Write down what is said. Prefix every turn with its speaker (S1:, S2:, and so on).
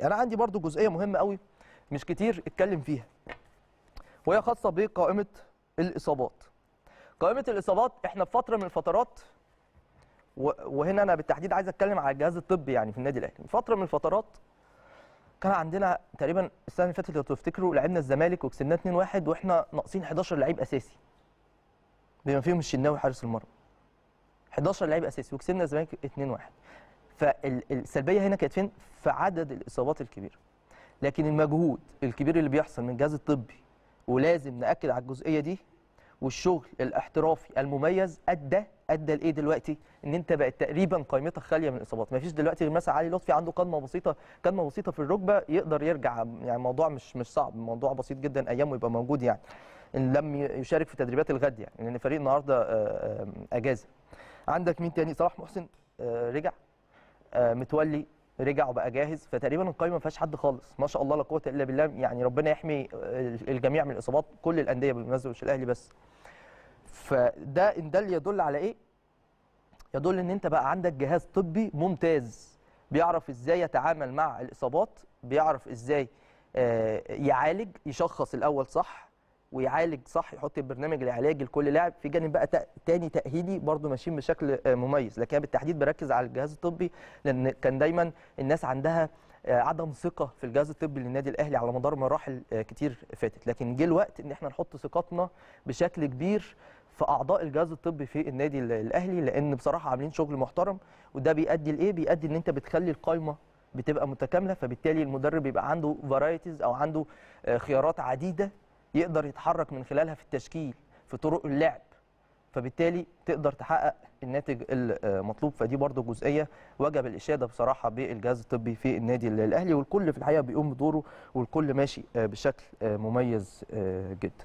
S1: أنا عندي برضو جزئية مهمة قوي مش كتير اتكلم فيها. وهي خاصة بقائمة الإصابات. قائمة الإصابات إحنا في فترة من الفترات وهنا أنا بالتحديد عايز أتكلم على الجهاز الطبي يعني في النادي الأهلي. فترة من الفترات كان عندنا تقريبا السنة اللي فاتت لو تفتكروا لعبنا الزمالك وكسبناه 2-1 وإحنا ناقصين 11 لعيب أساسي. بما فيهم الشناوي حارس المرمى. 11 لعيب أساسي وكسبنا الزمالك 2-1 فالسلبيه هنا كانت فين؟ في عدد الإصابات الكبيرة. لكن المجهود الكبير اللي بيحصل من الجهاز الطبي ولازم نأكد على الجزئية دي والشغل الاحترافي المميز أدى أدى لإيه دلوقتي؟ إن أنت بقت تقريبا قائمتك خالية من الإصابات. ما فيش دلوقتي غير مثلا علي لطفي عنده قدمه بسيطه قدمه بسيطه في الركبة يقدر يرجع يعني الموضوع مش مش صعب الموضوع بسيط جدا أيامه يبقى موجود يعني. إن لم يشارك في تدريبات الغد يعني لأن الفريق النهارده آه، آه، أجازة. عندك مين تاني؟ صلاح محسن آه، رجع. متولي رجع وبقى جاهز. فتقريبا القايمة ما فيهاش حد خالص ما شاء الله لا قوة إلا بالله. يعني ربنا يحمي آه، الجميع من الإصابات كل الأندية بالمناسبة مش الأهلي بس. فده إن ده يدل على إيه؟ يدل إن أنت بقى عندك جهاز طبي ممتاز بيعرف إزاي يتعامل مع الإصابات بيعرف إزاي آه، يعالج يشخص الأول صح ويعالج صح يحط البرنامج العلاجي لكل لاعب. في جانب بقى تأ- تاني تأهيلي برضو ماشيين بشكل آه، مميز. لكن بالتحديد بركز على الجهاز الطبي لأن كان دايما الناس عندها آه، عدم ثقة في الجهاز الطبي للنادي الأهلي على مدار مراحل آه، كتير فاتت. لكن جه الوقت إن إحنا نحط ثقتنا بشكل كبير في أعضاء الجهاز الطبي في النادي ال- الأهلي لأن بصراحة عاملين شغل محترم. وده بيؤدي لإيه؟ بيؤدي إن أنت بتخلي القايمة بتبقى متكاملة فبالتالي المدرب يبقى عنده فرايتيز أو عنده خيارات عديدة يقدر يتحرك من خلالها في التشكيل في طرق اللعب. فبالتالي تقدر تحقق الناتج المطلوب فدي برضو جزئية وجب الإشادة بصراحة بالجهاز الطبي في النادي الأهلي والكل في الحقيقة بيقوم بدوره والكل ماشي آه، بشكل آه، مميز آه، جدا.